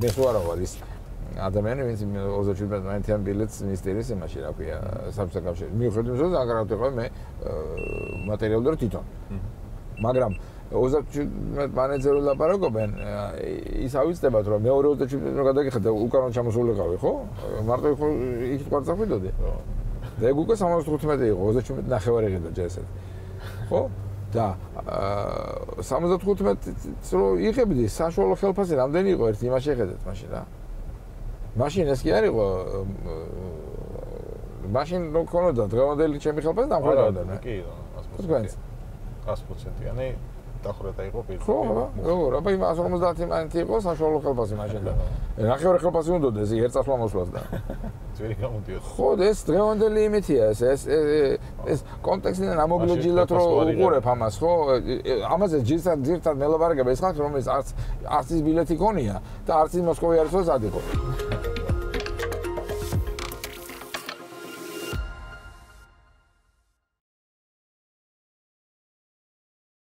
მე ხო არა ვარ ის ადამიანი ვინც 27 მაინტიან ბილეთს მისტერის იმაში რა ქვია საბჭოთა კავშირი. მიუხედავად იმისა რომ აგრავთ ხო მე მატერიალურად თვითონ. მაგრამ 27 მანეჯერ ვლაპარაკობენ ის ავიცდებათ რომ მეორე 27 რო გადაგიხადე უკანონო ჩამოსულიყავი ხო? მარტო იქ ყვარცა ხვიდოდი და ეგ უკვე 75 იყო 27 ნახევარი ღირდა ჯერ ესეთ. ხო და 75-ს რო იღებდი საშუალო ხელფასი რამდენი იყო ერთი იმაში შეხედეთ მაშინ რა მაშინ ეს კი არისო მაშინ რო ქონოდა დღევანდელი ჩემი ხელფასი დამხმარებოდა კი 100% 100%-იანი დახრეთა იყო პირი. ხო, როგორ, აბა იმ 150 მანეთი იყო საშუალო ხელფასი მაშინ და. ნახევარი ხელფასი უნდა და ეს ერთ წასვლა მოსვლას და. ძველი გამოდიოდა. ხო, ეს დღევანდელი იმითია ეს ეს ეს კონტექსტიდან ამოგლოჯილოთ რომ უყურებ ამას, ხო? ამაზე ჯირსად ჯირთან მელაბარგება ეს ხალხი რომელიც არც არც ის ბილეთი ქონია და არც ის მოსკოვი არის რომ ზად იყო.